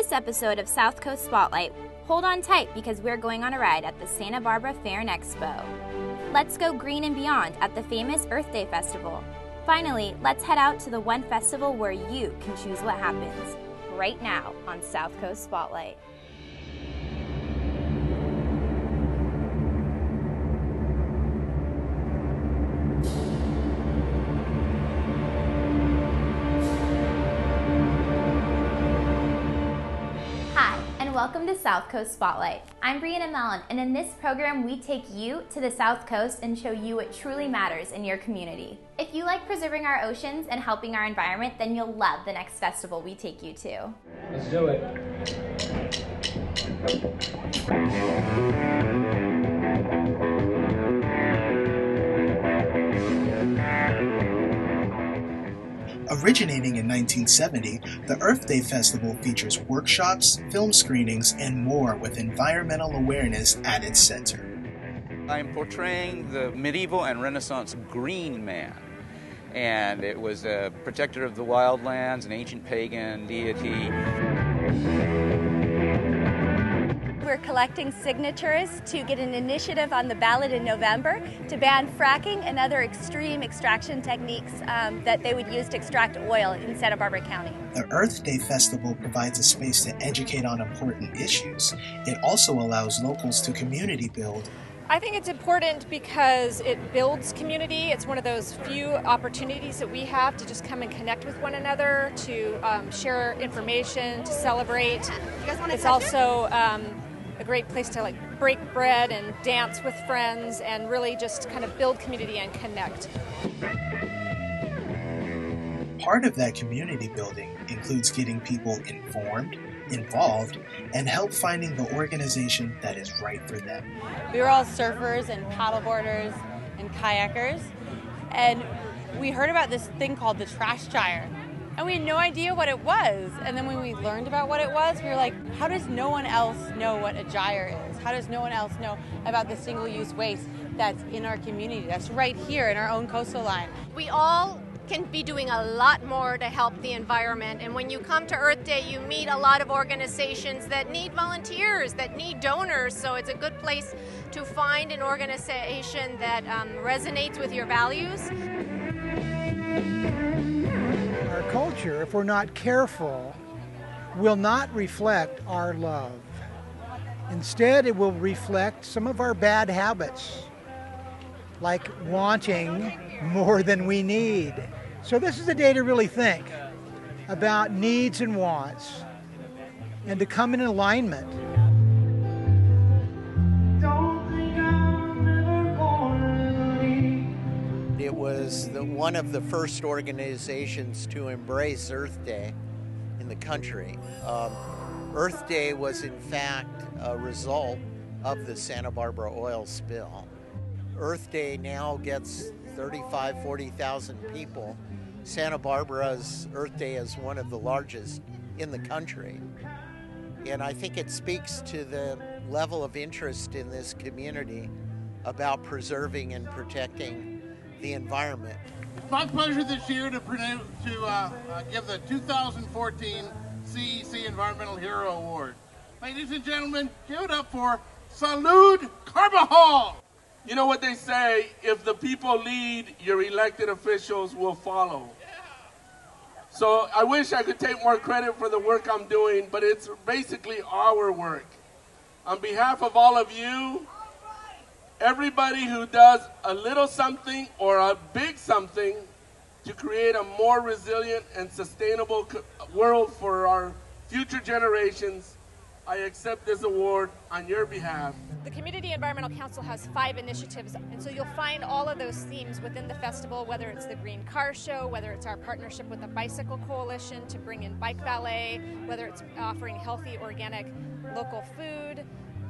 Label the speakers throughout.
Speaker 1: this episode of South Coast Spotlight, hold on tight because we're going on a ride at the Santa Barbara Fair and Expo. Let's go green and beyond at the famous Earth Day Festival. Finally, let's head out to the one festival where you can choose what happens right now on South Coast Spotlight. Welcome to South Coast Spotlight. I'm Brianna Mellon, and in this program, we take you to the South Coast and show you what truly matters in your community. If you like preserving our oceans and helping our environment, then you'll love the next festival we take you to.
Speaker 2: Let's do it.
Speaker 3: Originating in 1970, the Earth Day Festival features workshops, film screenings, and more with environmental awareness at its center.
Speaker 4: I'm portraying the medieval and Renaissance green man. And it was a protector of the wildlands, an ancient pagan deity.
Speaker 5: We're collecting signatures to get an initiative on the ballot in November to ban fracking and other extreme extraction techniques um, that they would use to extract oil in Santa Barbara County.
Speaker 3: The Earth Day Festival provides a space to educate on important issues. It also allows locals to community build
Speaker 6: I think it's important because it builds community. It's one of those few opportunities that we have to just come and connect with one another, to um, share information, to celebrate. It's also um, a great place to like break bread and dance with friends and really just kind of build community and connect.
Speaker 3: Part of that community building includes getting people informed, involved, and help finding the organization that is right for them.
Speaker 7: We were all surfers and paddleboarders and kayakers, and we heard about this thing called the trash gyre. And we had no idea what it was. And then when we learned about what it was, we were like, how does no one else know what a gyre is? How does no one else know about the single use waste that's in our community, that's right here in our own coastal line?
Speaker 8: We all can be doing a lot more to help the environment. And when you come to Earth Day, you meet a lot of organizations that need volunteers, that need donors. So it's a good place to find an organization that um, resonates with your values.
Speaker 9: Culture, if we're not careful, will not reflect our love. Instead, it will reflect some of our bad habits, like wanting more than we need. So, this is a day to really think about needs and wants and to come in alignment.
Speaker 10: Was the, one of the first organizations to embrace Earth Day in the country. Um, Earth Day was, in fact, a result of the Santa Barbara oil spill. Earth Day now gets 35, 40,000 people. Santa Barbara's Earth Day is one of the largest in the country. And I think it speaks to the level of interest in this community about preserving and protecting the environment.
Speaker 11: It's my pleasure this year to, to uh, uh, give the 2014 CEC Environmental Hero Award. Ladies and gentlemen, give it up for Salud Carbajal.
Speaker 12: You know what they say, if the people lead, your elected officials will follow. So I wish I could take more credit for the work I'm doing, but it's basically our work. On behalf of all of you, everybody who does a little something or a big something to create a more resilient and sustainable world for our future generations, I accept this award on your behalf.
Speaker 6: The Community Environmental Council has five initiatives, and so you'll find all of those themes within the festival, whether it's the Green Car Show, whether it's our partnership with the Bicycle Coalition to bring in bike valet, whether it's offering healthy, organic, local food.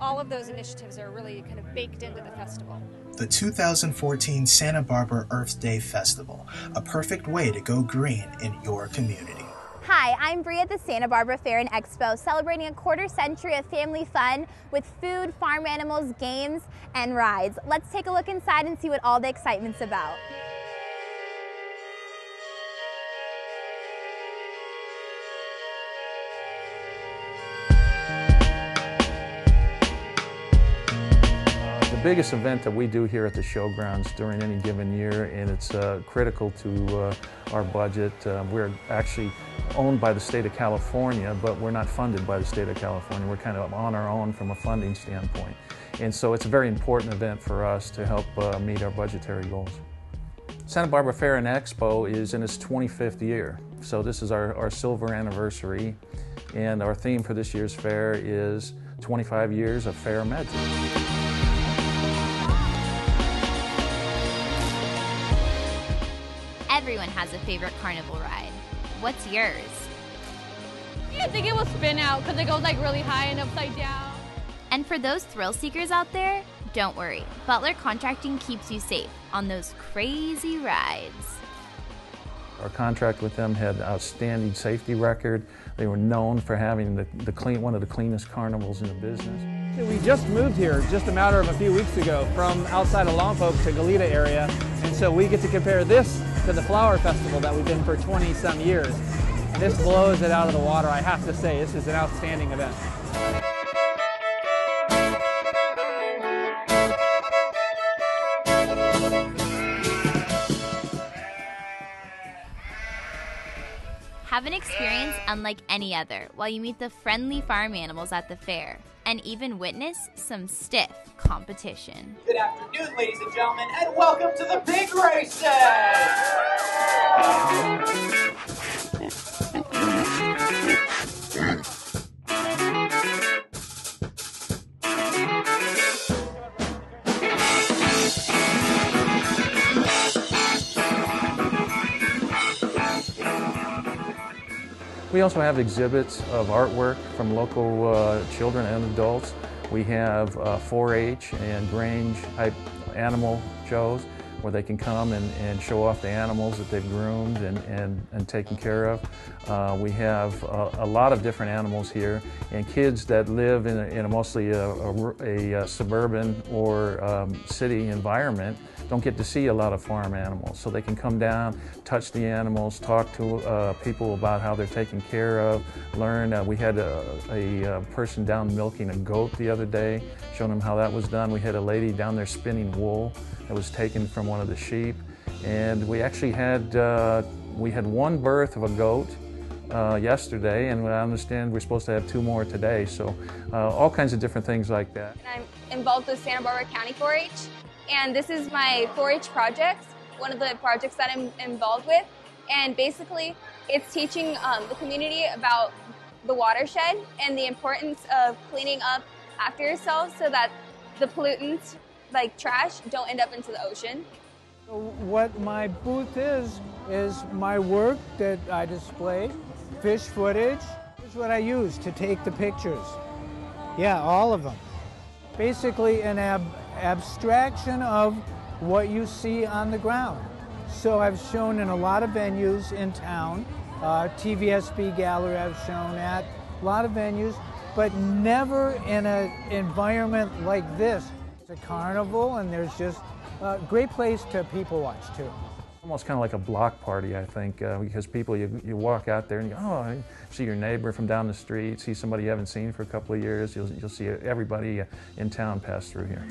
Speaker 6: All of those initiatives are really kind of baked into the festival.
Speaker 3: The 2014 Santa Barbara Earth Day Festival, a perfect way to go green in your community.
Speaker 1: Hi, I'm Bree at the Santa Barbara Fair and Expo, celebrating a quarter century of family fun with food, farm animals, games, and rides. Let's take a look inside and see what all the excitement's about.
Speaker 13: Biggest event that we do here at the showgrounds during any given year, and it's uh, critical to uh, our budget. Uh, we're actually owned by the state of California, but we're not funded by the state of California. We're kind of on our own from a funding standpoint. And so it's a very important event for us to help uh, meet our budgetary goals. Santa Barbara Fair and Expo is in its 25th year. So this is our, our silver anniversary. And our theme for this year's fair is 25 years of fair magic.
Speaker 1: Everyone has a favorite carnival ride. What's yours?
Speaker 14: I think it will spin out because it goes like really high and upside down.
Speaker 1: And for those thrill seekers out there, don't worry. Butler Contracting keeps you safe on those crazy rides.
Speaker 13: Our contract with them had outstanding safety record. They were known for having the, the clean, one of the cleanest carnivals in the business.
Speaker 15: We just moved here just a matter of a few weeks ago from outside of Lompoc to Goleta area, and so we get to compare this to the Flower Festival that we've been for 20 some years. This blows it out of the water, I have to say. This is an outstanding event.
Speaker 1: Have an experience unlike any other while you meet the friendly farm animals at the fair and even witness some stiff competition.
Speaker 16: Good afternoon, ladies and gentlemen, and welcome to the big races!
Speaker 13: We also have exhibits of artwork from local uh, children and adults. We have 4-H uh, and Grange type animal shows where they can come and, and show off the animals that they've groomed and, and, and taken care of. Uh, we have a, a, lot of different animals here and kids that live in a, in a mostly a, a, suburban or um, city environment don't get to see a lot of farm animals. So they can come down, touch the animals, talk to uh, people about how they're taken care of, learn. Uh, we had a, a, a, person down milking a goat the other day, showing them how that was done. We had a lady down there spinning wool that was taken from one of the sheep. And we actually had, uh, we had one birth of a goat uh, yesterday, and I understand we're supposed to have two more today. So uh, all kinds of different things like that.
Speaker 17: I'm involved with Santa Barbara County 4-H, and this is my 4-H project, one of the projects that I'm involved with. And basically, it's teaching um, the community about the watershed and the importance of cleaning up after yourself so that the pollutants like trash don't end up into the ocean.
Speaker 9: What my booth is, is my work that I display, fish footage, is what I use to take the pictures. Yeah, all of them. Basically an ab abstraction of what you see on the ground. So I've shown in a lot of venues in town, uh, TVSB Gallery I've shown at, a lot of venues, but never in an environment like this. It's a carnival, and there's just a great place to people watch too.
Speaker 13: Almost kind of like a block party, I think, uh, because people, you, you walk out there and you go, oh, I see your neighbor from down the street, see somebody you haven't seen for a couple of years, you'll, you'll see everybody in town pass through here.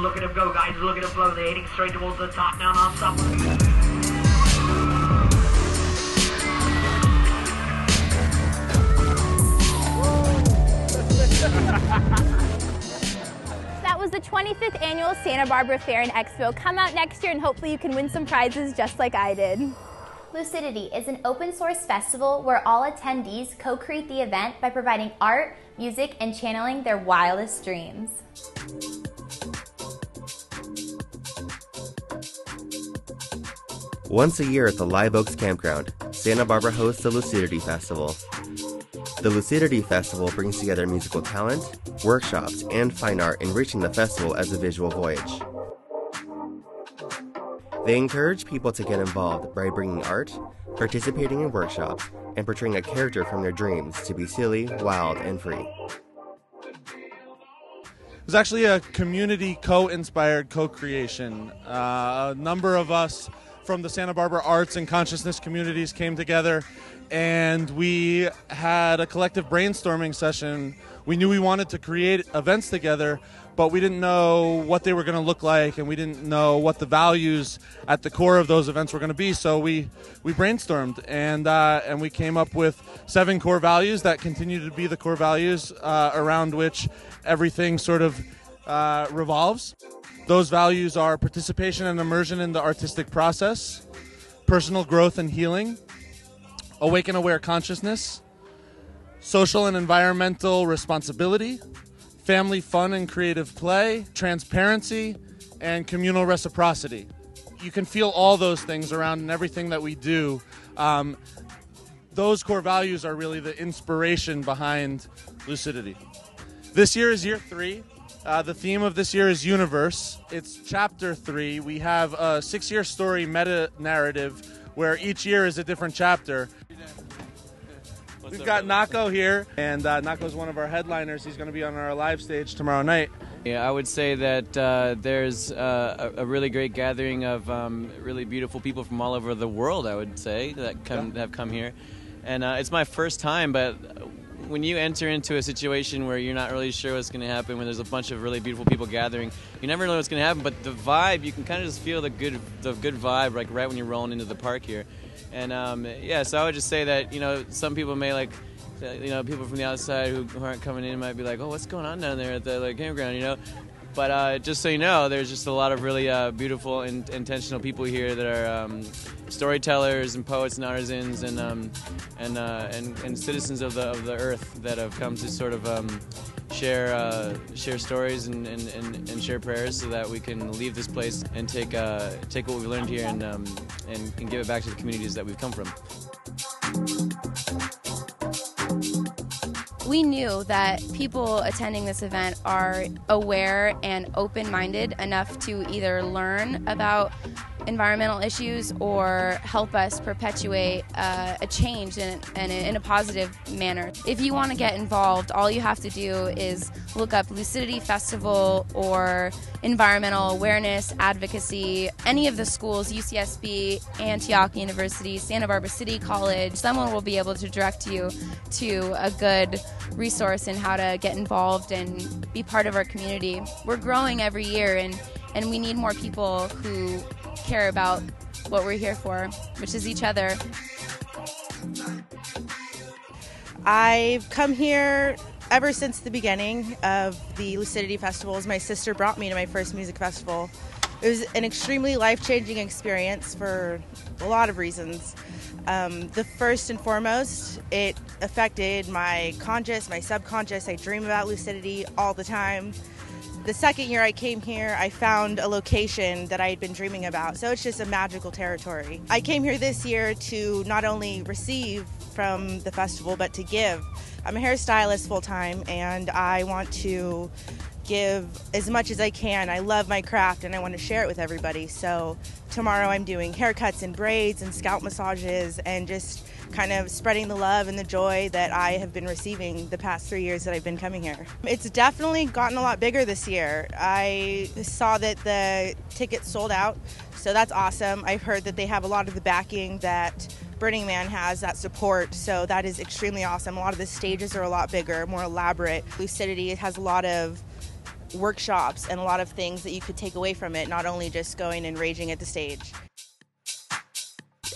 Speaker 16: Look at him go, guys. Look at him flow. They're heading straight towards the top now, non-stop.
Speaker 1: that was the 25th annual Santa Barbara Fair and Expo. Come out next year and hopefully you can win some prizes just like I did. Lucidity is an open source festival where all attendees co-create the event by providing art, music, and channeling their wildest dreams.
Speaker 18: Once a year at the Live Oaks Campground, Santa Barbara hosts the Lucidity Festival. The Lucidity Festival brings together musical talent, workshops, and fine art, enriching the festival as a visual voyage. They encourage people to get involved by bringing art, participating in workshops, and portraying a character from their dreams to be silly, wild, and free.
Speaker 19: It was actually a community co-inspired co-creation. Uh, a number of us from the Santa Barbara arts and consciousness communities came together, and we had a collective brainstorming session. We knew we wanted to create events together, but we didn't know what they were going to look like, and we didn't know what the values at the core of those events were going to be. So we we brainstormed and uh, and we came up with seven core values that continue to be the core values uh, around which everything sort of uh, revolves. Those values are participation and immersion in the artistic process, personal growth and healing, awaken aware consciousness, social and environmental responsibility, family fun and creative play, transparency, and communal reciprocity. You can feel all those things around in everything that we do. Um, those core values are really the inspiration behind lucidity. This year is year three. Uh, the theme of this year is universe. It's chapter three. We have a six year story meta narrative where each year is a different chapter. We've got Nako here, and uh, Nako's one of our headliners. He's going to be on our live stage tomorrow night.
Speaker 20: Yeah, I would say that uh, there's uh, a, a really great gathering of um, really beautiful people from all over the world. I would say that come
Speaker 19: Yeah.
Speaker 20: have come here, and uh, it's my first time. But when you enter into a situation where you're not really sure what's going to happen, when there's a bunch of really beautiful people gathering, you never know what's going to happen. But the vibe, you can kind of just feel the good the good vibe, like right when you're rolling into the park here. And um, yeah, so I would just say that you know some people may like you know people from the outside who, who aren't coming in might be like, oh, what's going on down there at the like, campground, you know. But uh, just so you know, there's just a lot of really uh, beautiful and intentional people here that are um, storytellers and poets and artisans and um, and, uh, and and citizens of the of the earth that have come to sort of um, share uh, share stories and, and, and, and share prayers so that we can leave this place and take uh, take what we've learned here and, um, and and give it back to the communities that we've come from.
Speaker 21: We knew that people attending this event are aware and open minded enough to either learn about environmental issues or help us perpetuate uh, a change in, in, a, in a positive manner. If you want to get involved, all you have to do is look up Lucidity Festival or environmental awareness, advocacy, any of the schools, UCSB, Antioch University, Santa Barbara City College. Someone will be able to direct you to a good resource in how to get involved and be part of our community. We're growing every year and, and we need more people who care about what we're here for, which is each other.
Speaker 22: I've come here ever since the beginning of the Lucidity Festivals. My sister brought me to my first music festival. It was an extremely life changing experience for a lot of reasons. Um, the first and foremost, it affected my conscious, my subconscious. I dream about lucidity all the time. The second year I came here, I found a location that I had been dreaming about. So it's just a magical territory. I came here this year to not only receive from the festival, but to give. I'm a hairstylist full time, and I want to give as much as I can. I love my craft and I want to share it with everybody. So tomorrow I'm doing haircuts and braids and scalp massages and just kind of spreading the love and the joy that I have been receiving the past three years that I've been coming here. It's definitely gotten a lot bigger this year. I saw that the tickets sold out, so that's awesome. I've heard that they have a lot of the backing that Burning Man has, that support, so that is extremely awesome. A lot of the stages are a lot bigger, more elaborate. Lucidity has a lot of workshops and a lot of things that you could take away from it, not only just going and raging at the stage.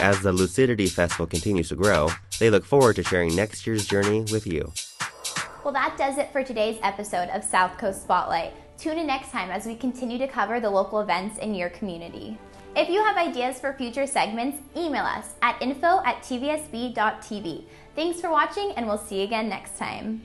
Speaker 18: As the Lucidity Festival continues to grow, they look forward to sharing next year's journey with you.
Speaker 1: Well, that does it for today's episode of South Coast Spotlight. Tune in next time as we continue to cover the local events in your community. If you have ideas for future segments, email us at info at tvsb.tv. Thanks for watching, and we'll see you again next time.